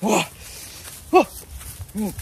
哇！哦，嗯。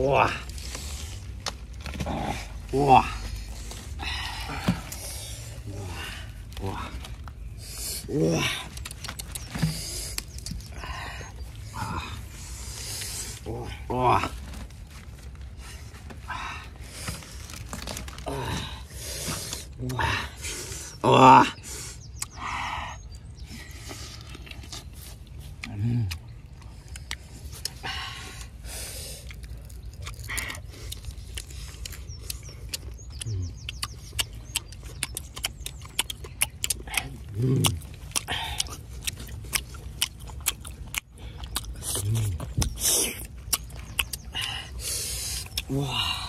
哇哇哇哇哇哇哇！哇！ 哇。